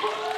Oh!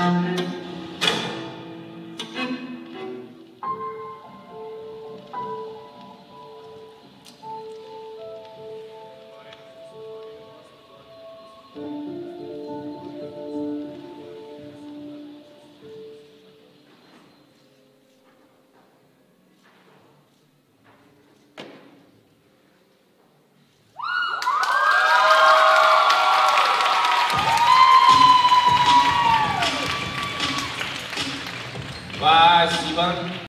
Amen. Башкар